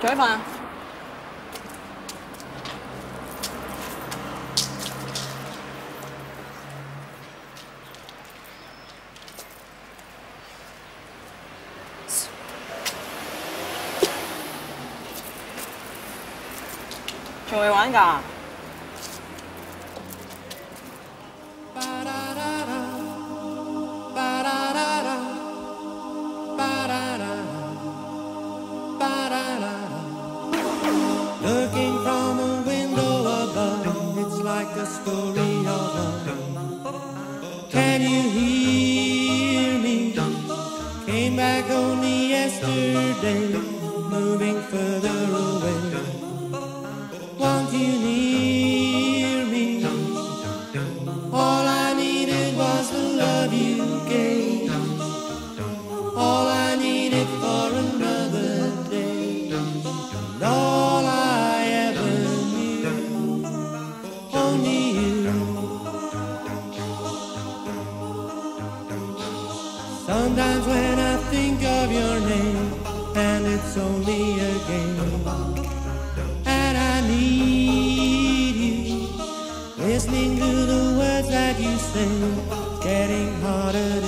再一啊！仲会玩㗎？Can you hear me? Came back only yesterday, moving further. Sometimes when I think of your name, and it's only a game, and I need you. Listening to the words that you sing, getting harder to